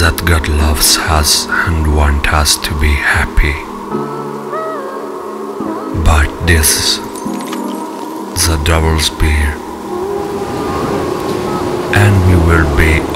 That God loves us and wants us to be happy. But this is the double spear, and we will be